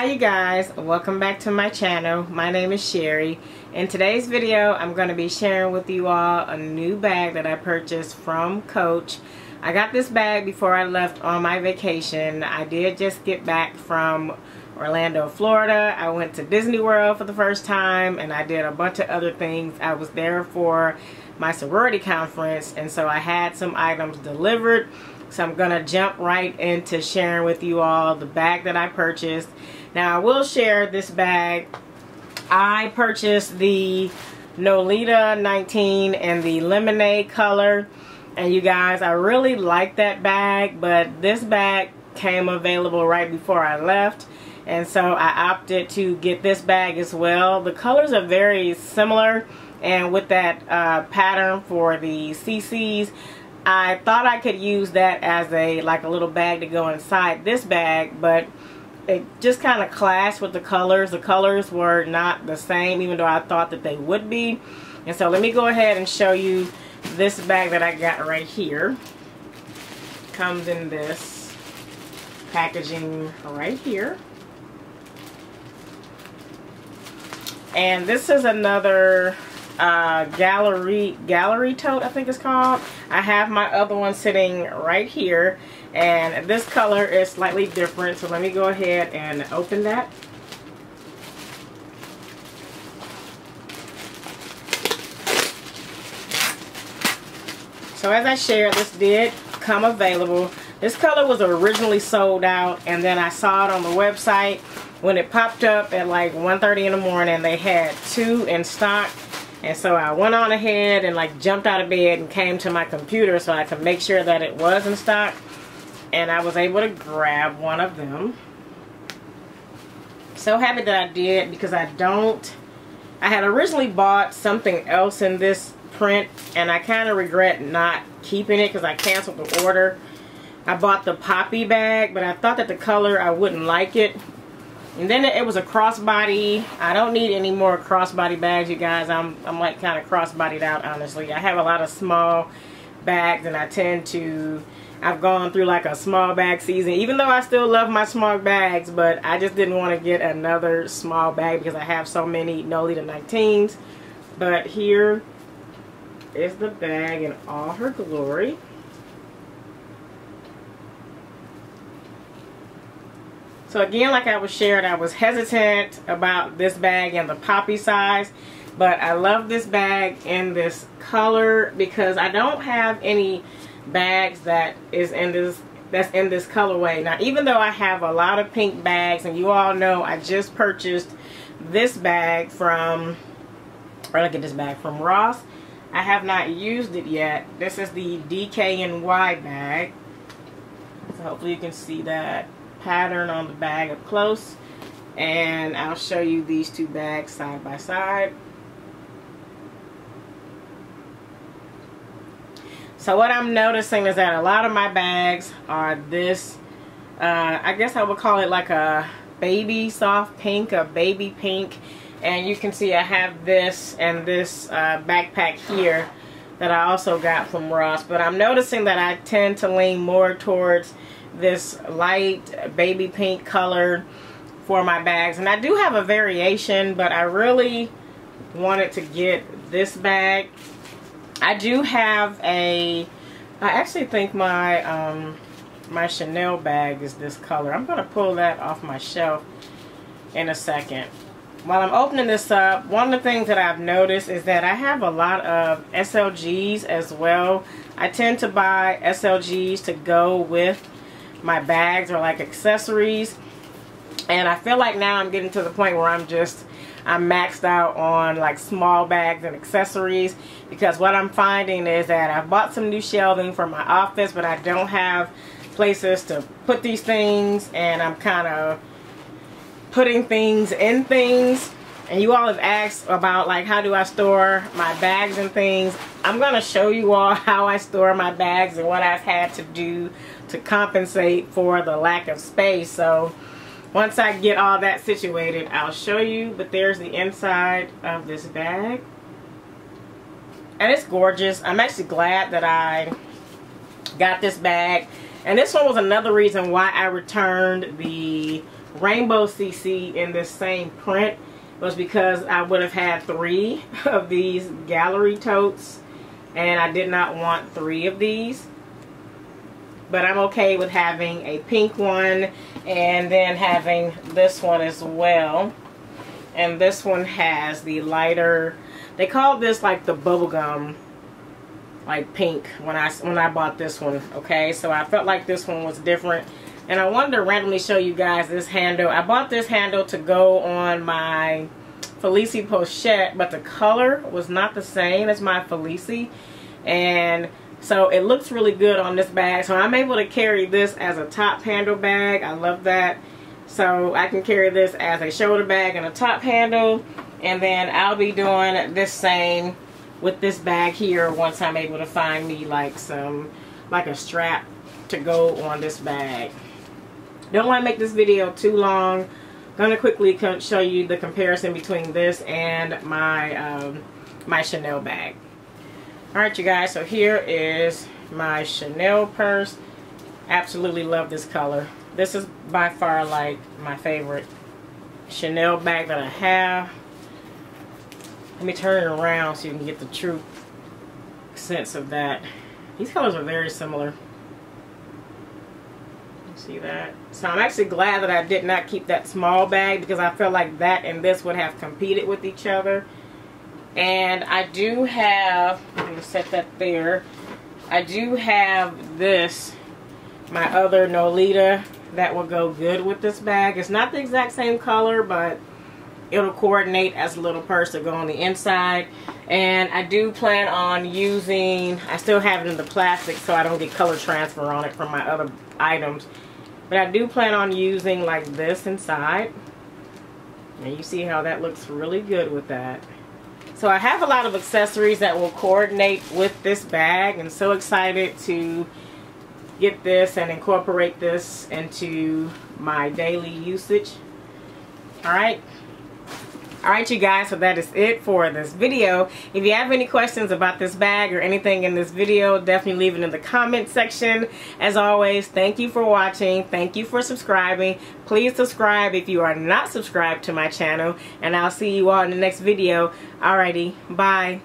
Hi you guys, welcome back to my channel. My name is Sherry. In today's video, I'm going to be sharing with you all a new bag that I purchased from Coach. I got this bag before I left on my vacation. I did just get back from Orlando, Florida. I went to Disney World for the first time and I did a bunch of other things. I was there for my sorority conference and so I had some items delivered. So I'm going to jump right into sharing with you all the bag that I purchased now I will share this bag. I purchased the Nolita 19 and the lemonade color. And you guys, I really like that bag, but this bag came available right before I left. And so I opted to get this bag as well. The colors are very similar. And with that uh, pattern for the CCs, I thought I could use that as a like a little bag to go inside this bag. But it just kind of clashed with the colors. The colors were not the same even though I thought that they would be. And so let me go ahead and show you this bag that I got right here. Comes in this packaging right here. And this is another uh, gallery gallery tote I think it's called. I have my other one sitting right here and this color is slightly different so let me go ahead and open that. So as I shared this did come available. This color was originally sold out and then I saw it on the website when it popped up at like 1.30 in the morning they had two in stock and so I went on ahead and like jumped out of bed and came to my computer so I could make sure that it was in stock. And I was able to grab one of them. So happy that I did because I don't, I had originally bought something else in this print and I kind of regret not keeping it because I canceled the order. I bought the poppy bag but I thought that the color I wouldn't like it and then it was a crossbody. I don't need any more crossbody bags, you guys. I'm, I'm like kind of crossbodied out, honestly. I have a lot of small bags and I tend to... I've gone through like a small bag season, even though I still love my small bags, but I just didn't want to get another small bag because I have so many Nolita 19s. But here is the bag in all her glory. So again, like I was sharing, I was hesitant about this bag and the poppy size. But I love this bag in this color because I don't have any bags that is in this that's in this colorway. Now, even though I have a lot of pink bags, and you all know I just purchased this bag from, or look at this bag from Ross. I have not used it yet. This is the DKNY bag. So hopefully you can see that pattern on the bag up close and I'll show you these two bags side by side. So what I'm noticing is that a lot of my bags are this, uh, I guess I would call it like a baby soft pink, a baby pink. And you can see I have this and this uh, backpack here that I also got from Ross. But I'm noticing that I tend to lean more towards this light baby pink color for my bags. And I do have a variation, but I really wanted to get this bag. I do have a, I actually think my, um, my Chanel bag is this color. I'm going to pull that off my shelf in a second. While I'm opening this up, one of the things that I've noticed is that I have a lot of SLGs as well. I tend to buy SLGs to go with my bags or like accessories. And I feel like now I'm getting to the point where I'm just, I'm maxed out on like small bags and accessories because what I'm finding is that I bought some new shelving for my office but I don't have places to put these things and I'm kind of putting things in things and you all have asked about like how do I store my bags and things I'm gonna show you all how I store my bags and what I've had to do to compensate for the lack of space. So once I get all that situated, I'll show you. But there's the inside of this bag. And it's gorgeous. I'm actually glad that I got this bag. And this one was another reason why I returned the rainbow CC in this same print was because I would have had three of these gallery totes and I did not want three of these but I'm okay with having a pink one and then having this one as well. And this one has the lighter they call this like the bubblegum like pink when I when I bought this one okay? So I felt like this one was different. And I wanted to randomly show you guys this handle. I bought this handle to go on my Félicie pochette but the color was not the same as my Félicie. And so it looks really good on this bag. So I'm able to carry this as a top handle bag. I love that. So I can carry this as a shoulder bag and a top handle. And then I'll be doing this same with this bag here once I'm able to find me like some like a strap to go on this bag. Don't want to make this video too long. Gonna quickly show you the comparison between this and my um, my Chanel bag alright you guys so here is my Chanel purse absolutely love this color this is by far like my favorite Chanel bag that I have let me turn it around so you can get the true sense of that. These colors are very similar. See that? So I'm actually glad that I did not keep that small bag because I felt like that and this would have competed with each other. And I do have, going to set that there. I do have this, my other Nolita that will go good with this bag. It's not the exact same color, but it'll coordinate as a little purse to go on the inside and I do plan on using I still have it in the plastic so I don't get color transfer on it from my other items but I do plan on using like this inside and you see how that looks really good with that so I have a lot of accessories that will coordinate with this bag. And so excited to get this and incorporate this into my daily usage. Alright Alright you guys, so that is it for this video. If you have any questions about this bag or anything in this video, definitely leave it in the comment section. As always, thank you for watching. Thank you for subscribing. Please subscribe if you are not subscribed to my channel. And I'll see you all in the next video. Alrighty, bye.